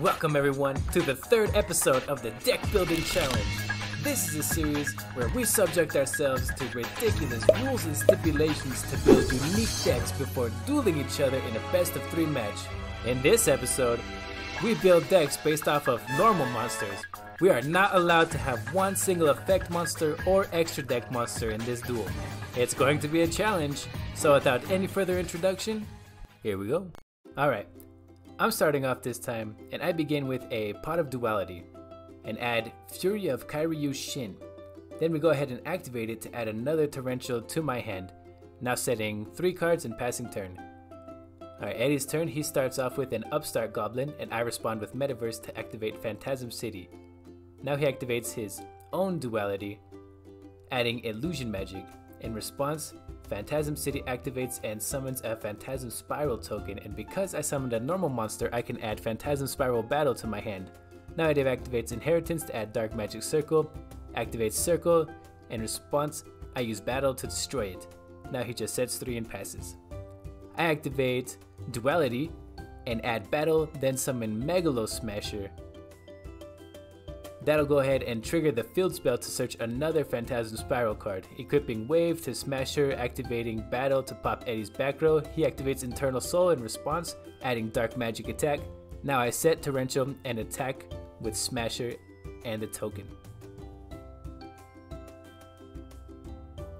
Welcome, everyone, to the third episode of the Deck Building Challenge. This is a series where we subject ourselves to ridiculous rules and stipulations to build unique decks before dueling each other in a best of three match. In this episode, we build decks based off of normal monsters. We are not allowed to have one single effect monster or extra deck monster in this duel. It's going to be a challenge, so without any further introduction, here we go. Alright, I'm starting off this time, and I begin with a Pot of Duality, and add Fury of Kairyu Shin. Then we go ahead and activate it to add another Torrential to my hand, now setting 3 cards and passing turn. Alright, Eddie's turn, he starts off with an Upstart Goblin, and I respond with Metaverse to activate Phantasm City. Now he activates his own Duality, adding Illusion Magic. In response, Phantasm City activates and summons a Phantasm Spiral token, and because I summoned a normal monster, I can add Phantasm Spiral Battle to my hand. Now it activates Inheritance to add Dark Magic Circle, activates Circle, in response, I use Battle to destroy it. Now he just sets 3 and passes. I activate Duality and add Battle, then summon Megalo Smasher That'll go ahead and trigger the field spell to search another Phantasm Spiral card, equipping Wave to Smasher, activating Battle to pop Eddie's back row. He activates Eternal Soul in response, adding Dark Magic attack. Now I set Torrential and attack with Smasher and the token.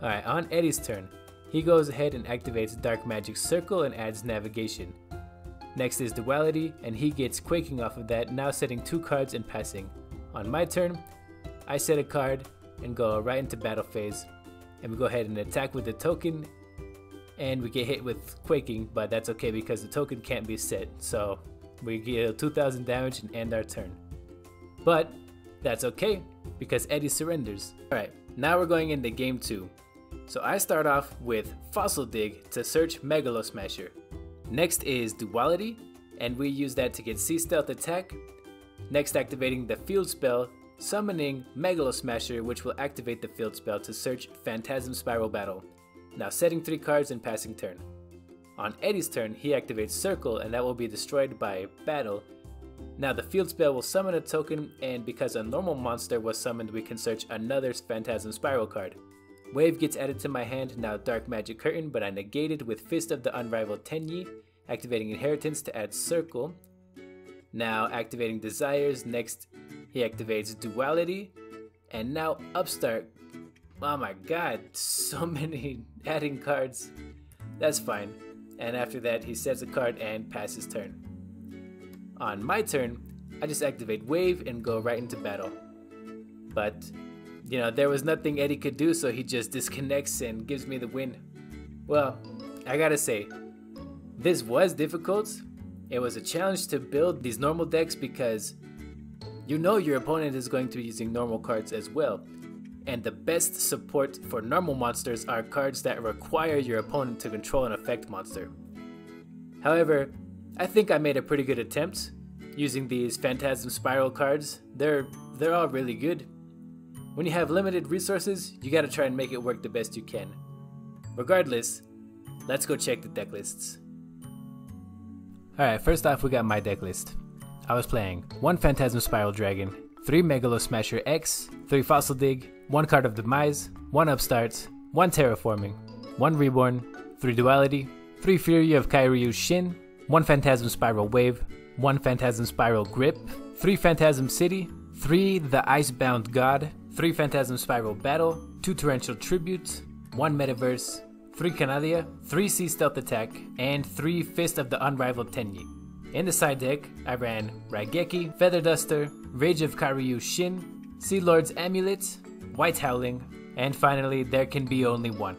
Alright, on Eddie's turn, he goes ahead and activates Dark Magic Circle and adds Navigation. Next is Duality, and he gets Quaking off of that, now setting two cards and passing. On my turn, I set a card and go right into battle phase. And we go ahead and attack with the token. And we get hit with Quaking, but that's okay because the token can't be set. So we get 2000 damage and end our turn. But that's okay because Eddie surrenders. Alright, now we're going into game 2. So I start off with Fossil Dig to search Megalo Smasher. Next is Duality, and we use that to get Sea Stealth attack Next activating the field spell, summoning Megalo Smasher which will activate the field spell to search Phantasm Spiral Battle. Now setting 3 cards and passing turn. On Eddie's turn, he activates Circle and that will be destroyed by Battle. Now the field spell will summon a token and because a normal monster was summoned we can search another Phantasm Spiral card. Wave gets added to my hand, now Dark Magic Curtain, but I negated with Fist of the Unrivaled Tenyi, activating Inheritance to add Circle, now activating desires, next he activates duality, and now upstart. Oh my god, so many adding cards. That's fine. And after that, he sets a card and passes turn. On my turn, I just activate wave and go right into battle. But, you know, there was nothing Eddie could do, so he just disconnects and gives me the win. Well, I gotta say, this was difficult, it was a challenge to build these normal decks because you know your opponent is going to be using normal cards as well. And the best support for normal monsters are cards that require your opponent to control an effect monster. However, I think I made a pretty good attempt using these Phantasm Spiral cards. They're they're all really good. When you have limited resources, you gotta try and make it work the best you can. Regardless, let's go check the deck lists. Alright, first off, we got my deck list. I was playing 1 Phantasm Spiral Dragon, 3 Megalo Smasher X, 3 Fossil Dig, 1 Card of Demise, 1 Upstart, 1 Terraforming, 1 Reborn, 3 Duality, 3 Fury of Kairyu Shin, 1 Phantasm Spiral Wave, 1 Phantasm Spiral Grip, 3 Phantasm City, 3 The Icebound God, 3 Phantasm Spiral Battle, 2 Torrential Tributes, 1 Metaverse, 3 Canalia, 3 Sea Stealth Attack, and 3 Fist of the Unrivaled Tenyi. In the side deck, I ran Raigeki, Feather Duster, Rage of Kairyu Shin, Sea Lord's Amulet, White Howling, and finally, There Can Be Only One.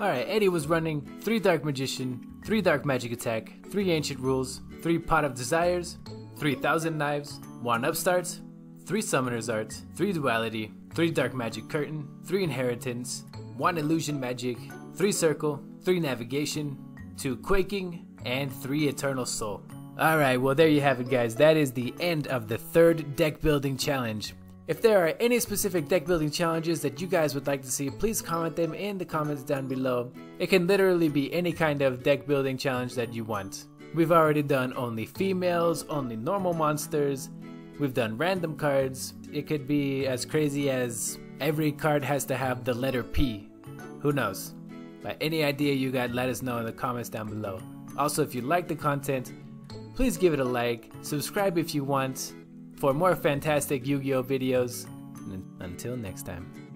Alright, Eddie was running 3 Dark Magician, 3 Dark Magic Attack, 3 Ancient Rules, 3 Pot of Desires, 3 Thousand Knives, 1 Upstart, 3 Summoner's Art, 3 Duality, 3 Dark Magic Curtain, 3 Inheritance, 1 Illusion Magic, 3 Circle, 3 Navigation, 2 Quaking, and 3 Eternal Soul. Alright, well there you have it guys, that is the end of the third deck building challenge. If there are any specific deck building challenges that you guys would like to see, please comment them in the comments down below. It can literally be any kind of deck building challenge that you want. We've already done only females, only normal monsters, we've done random cards. It could be as crazy as every card has to have the letter P. Who knows? But any idea you got, let us know in the comments down below. Also, if you like the content, please give it a like, subscribe if you want, for more fantastic Yu-Gi-Oh videos, and until next time.